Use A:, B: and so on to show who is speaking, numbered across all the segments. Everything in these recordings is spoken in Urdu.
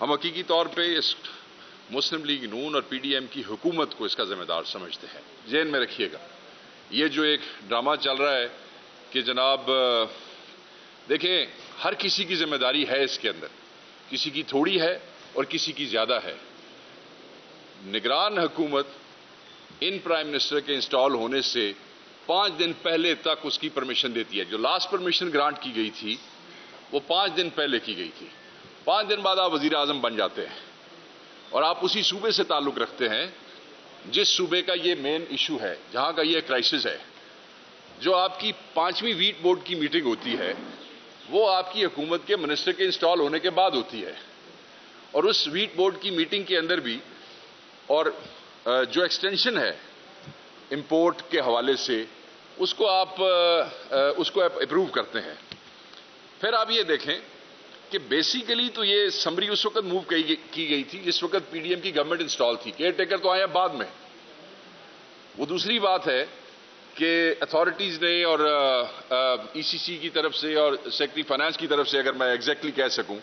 A: ہم حقیقی طور پہ اس مسلم لیگ نون اور پی ڈی ایم کی حکومت کو اس کا ذمہ دار سمجھتے ہیں۔ ذہن میں رکھیے گا۔ یہ جو ایک ڈرامہ چل رہا ہے کہ جناب، دیکھیں، ہر کسی کی ذمہ داری ہے اس کے اندر۔ کسی کی تھوڑی ہے اور کسی کی زیادہ ہے۔ نگران حکومت ان پرائم منسٹر کے انسٹال ہونے سے پانچ دن پہلے تک اس کی پرمیشن دیتی ہے۔ جو لاسٹ پرمیشن گرانٹ کی گئی تھی، وہ پانچ دن پہلے کی گئی تھی۔ پانچ دن بعد آپ وزیر اعظم بن جاتے ہیں اور آپ اسی صوبے سے تعلق رکھتے ہیں جس صوبے کا یہ مین ایشو ہے، جہاں کا یہ کرائسس ہے۔ جو آپ کی پانچویں ویٹ بورڈ کی میٹنگ ہوتی ہے، وہ آپ کی حکومت کے منسٹر کے انسٹال ہونے کے بعد ہوتی ہے۔ اور اس ویٹ بورڈ کی میٹنگ کے اندر بھی، اور جو ایکسٹینشن ہے امپورٹ کے حوالے سے، اس کو آپ اس کو اپروو کرتے ہیں۔ پھر آپ یہ دیکھیں کہ بیسیکلی تو یہ سمری اس وقت موو کی گئی تھی، جس وقت پی ڈی ایم کی گورنمنٹ انسٹال تھی۔ کیئر ٹیکر تو آیا بعد میں۔ وہ دوسری بات ہے کہ اتھارٹیز نے اور ای سی سی کی طرف سے اور سیکٹری فائنانس کی طرف سے اگر میں ایگزیکٹلی کہہ سکوں،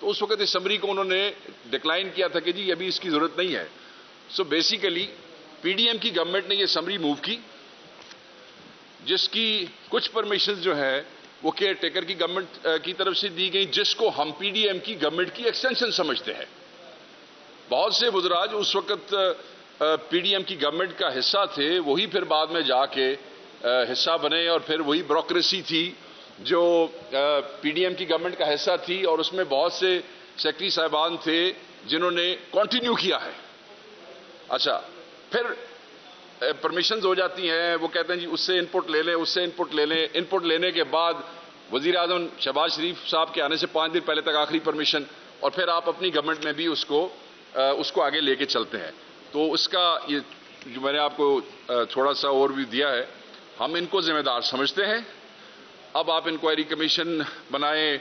A: تو اس وقت اس سمری کو انہوں نے ڈکلائن کیا تھا کہ جی ابھی اس کی ضرورت نہیں ہے۔ So basically P D M کی گورنمنٹ نے یہ سمری موو کی، جس کی کچھ پرمیشن جو ہے وہ کیئر ٹیکر کی گورنمنٹ کی طرف سے دی گئی جس کو ہم پی ڈی ایم کی گورنمنٹ کی ایکسٹینشن سمجھتے ہیں۔ بہت سے وزراء جو اس وقت پی ڈی ایم کی گورنمنٹ کا حصہ تھے، وہی پھر بعد میں جا کے حصہ بنے اور پھر وہی بیوروکریسی تھی جو پی ڈی ایم کی گورنمنٹ کا حصہ تھی اور اس میں بہت سے سیکٹری صاحبان تھے جنہوں نے کنٹینیو کیا ہے۔ اچھا پھر Eh, پرمیشنز ہو جاتی ہیں، وہ کہتے ہیں جی اس سے ان پٹ لے لیں اس سے ان پٹ لے۔ لیں ان پٹ لینے کے بعد وزیر اعظم شہباز شریف صاحب کے آنے سے پانچ دن پہلے تک آخری پرمیشن اور پھر آپ اپنی گورنمنٹ میں بھی اس کو eh, اس کو آگے لے کے چلتے ہیں۔ تو اس کا یہ جو میں نے آپ کو eh, تھوڑا سا اور بھی دیا ہے، ہم ان کو ذمہ دار سمجھتے ہیں۔ اب آپ انکوائری کمیشن بنائیں،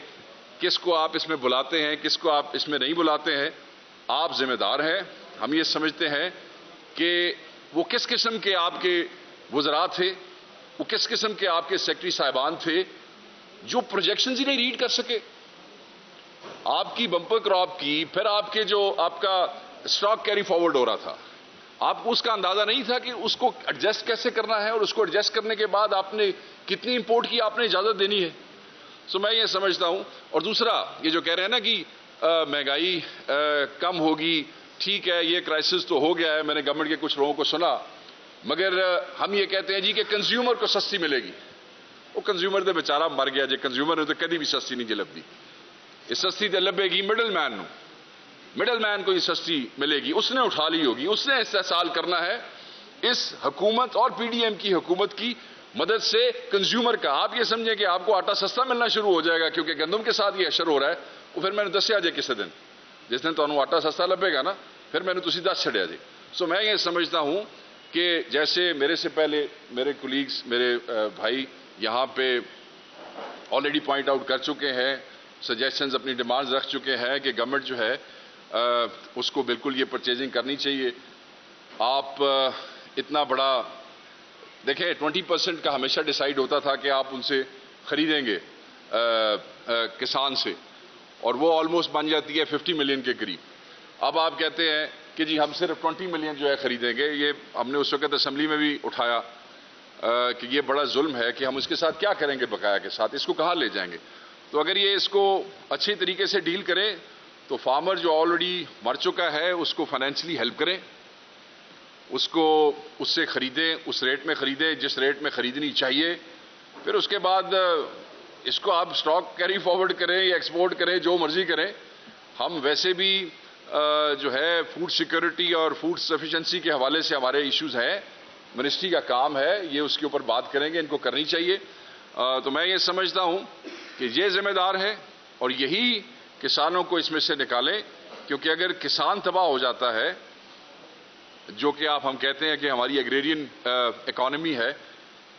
A: کس کو آپ اس میں بلاتے ہیں، کس کو آپ اس میں نہیں بلاتے ہیں، آپ ذمہ دار ہیں۔ ہم یہ سمجھتے ہیں کہ وہ کس قسم کے آپ کے وزراء تھے؟ وہ کس قسم کے آپ کے سیکٹری صاحبان تھے جو پروجیکشنز ہی نہیں ریڈ کر سکے؟ آپ کی بمپر کراپ کی، پھر آپ کے جو آپ کا اسٹاک کیری فارورڈ ہو رہا تھا، آپ کو اس کا اندازہ نہیں تھا کہ اس کو ایڈجسٹ کیسے کرنا ہے اور اس کو ایڈجسٹ کرنے کے بعد آپ نے کتنی امپورٹ کی، آپ نے اجازت دینی ہے؟ سو میں یہ سمجھتا ہوں۔ اور دوسرا، یہ جو کہہ رہے ہیں نا کہ مہنگائی کم ہوگی ٹھیک ہے، یہ کرائسس تو ہو گیا ہے، میں نے گورنمنٹ کے کچھ لوگوں کو سنا، مگر ہم یہ کہتے ہیں جی کہ کنزیومر کو سستی ملے گی۔ وہ کنزیومر تو بیچارہ مر گیا جی کنزیومر نے تو کدی بھی سستی نہیں جلب دی۔ یہ سستی تو لبے گی مڈل مین نو۔ مڈل مین کو یہ سستی ملے گی، اس نے اٹھا لی ہوگی، اس نے استحصال کرنا ہے اس حکومت اور پی ڈی ایم کی حکومت کی مدد سے کنزیومر کا۔ آپ یہ سمجھیں کہ آپ کو آٹا سستا ملنا شروع ہو جائے گا، کیونکہ گندم کے ساتھ یہ اشر ہو رہا ہے۔ وہ پھر میں نے دسیا جائے کسی دن۔ جس دن تو آٹا سستا لبے گا نا، پھر میں نے تو دس چڑھیا جی۔ سو میں یہ سمجھتا ہوں کہ جیسے میرے سے پہلے میرے کولیگز میرے بھائی یہاں پہ آلریڈی پوائنٹ آؤٹ کر چکے ہیں سجیشنز اپنی ڈیمانڈز رکھ چکے ہیں کہ گورنمنٹ جو ہے اس کو بالکل یہ پرچیزنگ کرنی چاہیے۔ آپ اتنا بڑا، دیکھیں ٹوینٹی پرسینٹ کا ہمیشہ ڈیسائیڈ ہوتا تھا کہ آپ ان سے خریدیں گے کسان سے۔ اور وہ آلموسٹ بن جاتی ہے ففٹی ملین کے قریب۔ اب آپ کہتے ہیں کہ جی ہم صرف ٹوینٹی ملین جو ہے خریدیں گے، یہ ہم نے اس وقت اسمبلی میں بھی اٹھایا کہ یہ بڑا ظلم ہے کہ ہم اس کے ساتھ کیا کریں گے بقایا کے ساتھ، اس کو کہاں لے جائیں گے؟ تو اگر یہ اس کو اچھے طریقے سے ڈیل کریں، تو فارمر جو آلریڈی مر چکا ہے، اس کو فائنینشلی ہیلپ کریں، اس کو اس سے خریدیں، اس ریٹ میں خریدیں، جس ریٹ میں خریدنی چاہیے، پھر اس کے بعد اس کو آپ سٹاک کیری فارورڈ کریں یا ایکسپورٹ کریں، جو مرضی کریں۔ ہم ویسے بھی جو ہے فوڈ سیکورٹی اور فوڈ سفیشنسی کے حوالے سے ہمارے ایشوز ہیں۔ منسٹری کا کام ہے، یہ اس کے اوپر بات کریں گے، ان کو کرنی چاہیے۔ تو میں یہ سمجھتا ہوں کہ یہ ذمہ دار ہے اور یہی کسانوں کو اس میں سے نکالیں۔ کیونکہ اگر کسان تباہ ہو جاتا ہے، جو کہ آپ ہم کہتے ہیں کہ ہماری ایگریرین اکانومی ہے،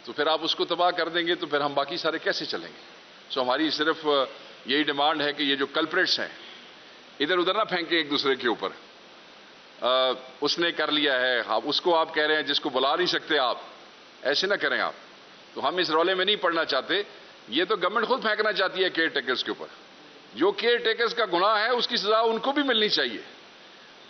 A: تو پھر آپ اس کو تباہ کر دیں گے، تو پھر ہم باقی سارے کیسے چلیں گے؟ سو ہماری صرف یہی ڈیمانڈ ہے کہ یہ جو کلپریٹس ہیں، ادھر ادھر نہ پھینکیں ایک دوسرے کے اوپر۔ اس نے کر لیا ہے ہاں، اس کو آپ کہہ رہے ہیں، جس کو بلا نہیں سکتے آپ، ایسے نہ کریں آپ۔ تو ہم اس رولے میں نہیں پڑھنا چاہتے۔ یہ تو گورنمنٹ خود پھینکنا چاہتی ہے کیئر ٹیکرز کے اوپر۔ جو کیئر ٹیکرز کا گناہ ہے، اس کی سزا ان کو بھی ملنی چاہیے۔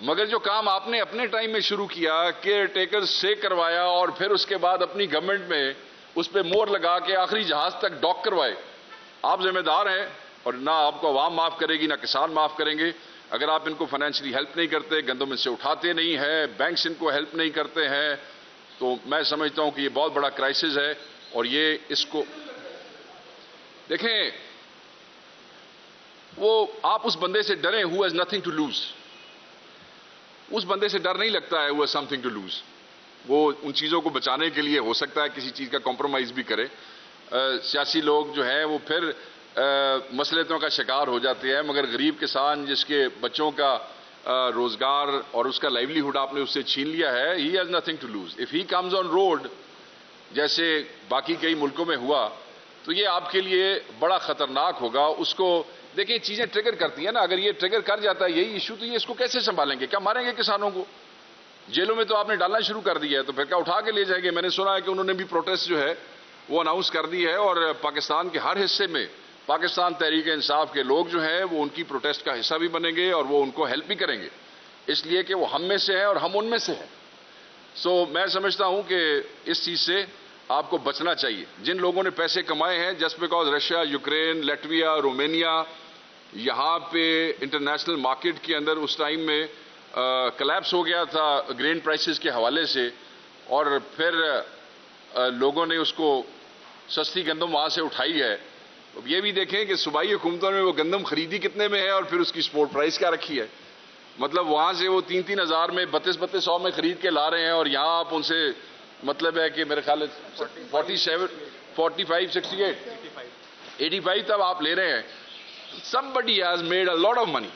A: مگر جو کام آپ نے اپنے ٹائم میں شروع کیا کیئر ٹیکر سے کروایا اور پھر اس کے بعد اپنی گورنمنٹ میں اس پہ مور لگا کے آخری جہاز تک ڈاک کروائے آپ ذمہ دار ہیں اور نہ آپ کو عوام معاف کرے گی، نہ کسان معاف کریں گے۔ اگر آپ ان کو فائنینشلی ہیلپ نہیں کرتے، گندم ان سے اٹھاتے نہیں ہیں بینکس ان کو ہیلپ نہیں کرتے ہیں، تو میں سمجھتا ہوں کہ یہ بہت بڑا کرائسس ہے اور یہ اس کو دیکھیں، وہ آپ اس بندے سے ڈریں who has nothing to lose اس بندے سے ڈر نہیں لگتا ہے وہ سم تھنگ ٹو لوز وہ ان چیزوں کو بچانے کے لیے ہو سکتا ہے، کسی چیز کا کمپرومائز بھی کرے۔ سیاسی لوگ جو ہیں وہ پھر مسلطوں کا شکار ہو جاتے ہیں، مگر غریب کسان جس کے بچوں کا روزگار اور اس کا لائیولی ہوڈ آپ نے اس سے چھین لیا ہے he has nothing to lose if he comes on road جیسے باقی کئی ملکوں میں ہوا، تو یہ آپ کے لیے بڑا خطرناک ہوگا۔ اس کو، دیکھیں چیزیں ٹریگر کرتی ہیں نا۔ اگر یہ ٹریگر کر جاتا ہے یہی ایشو تو یہ اس کو کیسے سنبھالیں گے؟ کیا ماریں گے کسانوں کو؟ جیلوں میں تو آپ نے ڈالنا شروع کر دیا ہے، تو پھر کیا اٹھا کے لے جائیں گے؟ میں نے سنا ہے کہ انہوں نے بھی پروٹیسٹ جو ہے وہ اناؤنس کر دی ہے اور پاکستان کے ہر حصے میں پاکستان تحریک انصاف کے لوگ جو ہیں وہ ان کی پروٹیسٹ کا حصہ بھی بنیں گے اور وہ ان کو ہیلپ بھی کریں گے۔ اس لیے کہ وہ ہم میں سے ہیں اور ہم ان میں سے ہیں۔ سو میں سمجھتا ہوں کہ اس چیز سے آپ کو بچنا چاہیے۔ جن لوگوں نے پیسے کمائے ہیں just because Russia Ukraine Latvia Romania یہاں پہ انٹرنیشنل مارکیٹ کے اندر اس ٹائم میں کلیپس ہو گیا تھا گرین پرائسز کے حوالے سے اور پھر لوگوں نے اس کو سستی گندم وہاں سے اٹھائی ہے۔ اب یہ بھی دیکھیں کہ صوبائی حکومتوں نے وہ گندم خریدی کتنے میں ہے اور پھر اس کی سپورٹ پرائز کیا رکھی ہے۔ مطلب وہاں سے وہ تین تین ہزار میں بتیس بتیس سو میں خرید کے لا رہے ہیں اور یہاں آپ ان سے مطلب ہے کہ میرے خیال forty seven forty five sixty eight eighty five تب آپ لے رہے ہیں۔ Somebody has made a lot of money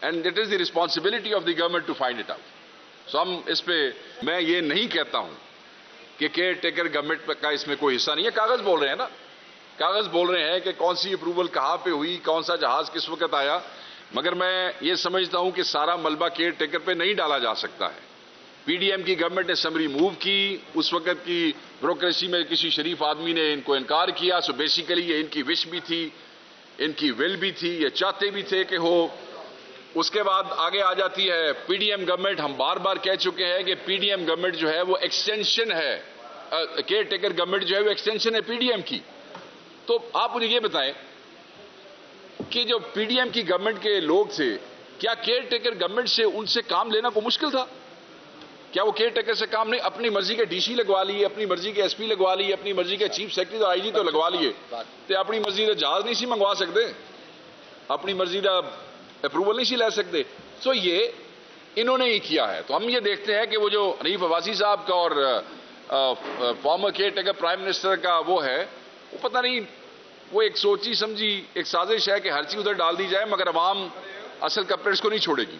A: and it is the responsibility of the government to find it out so ہم اس پہ میں یہ نہیں کہتا ہوں کہ کیئر ٹیکر گورنمنٹ کا اس میں کوئی حصہ نہیں ہے۔ کاغذ بول رہے ہیں نا۔ کاغذ بول رہے ہیں کہ کون سی اپروول کہاں پہ ہوئی، کون سا جہاز کس وقت آیا۔ مگر میں یہ سمجھتا ہوں کہ سارا ملبہ کیئر ٹیکر پہ نہیں ڈالا جا سکتا ہے۔ پی ڈی ایم کی گورنمنٹ نے سمری موو کی۔ اس وقت کی بیوروکریسی میں کسی شریف آدمی نے ان کو انکار کیا۔ سو بیسیکلی یہ ان کی وش بھی تھی، ان کی ول بھی تھی۔ یہ چاہتے بھی تھے کہ ہو۔ اس کے بعد آگے آ جاتی ہے پی ڈی ایم گورنمنٹ ہم بار بار کہہ چکے ہیں کہ پی ڈی ایم گورنمنٹ جو ہے وہ ایکسٹینشن ہے. کیئر ٹیکر گورنمنٹ جو ہے وہ ایکسٹینشن ہے پی ڈی ایم کی. تو آپ مجھے یہ بتائیں کہ جو پی ڈی ایم کی گورنمنٹ کے لوگ تھے کیا کیئر ٹیکر گورنمنٹ سے ان سے کام لینا کو مشکل تھا؟ کیا وہ کیئر ٹیکر سے کام نہیں اپنی مرضی کے ڈی سی لگوا لیے اپنی مرضی کے ایس پی لگوا لیے اپنی مرضی کے چیف سیکرٹری اور آئی جی تو لگوا لیے؟ تو اپنی مرضی کا جہاز نہیں سی منگوا سکتے؟ اپنی مرضی کا اپروول نہیں سی لے سکتے۔ سو یہ انہوں نے ہی کیا ہے۔ تو ہم یہ دیکھتے ہیں کہ وہ جو حنیف عباسی صاحب کا اور former caretaker prime minister کا وہ ہے، وہ پتہ نہیں، وہ ایک سوچی سمجھی، ایک سازش ہے کہ ہر چیز ادھر ڈال دی جائے، مگر عوام اصل کپڑے کو نہیں چھوڑے گی۔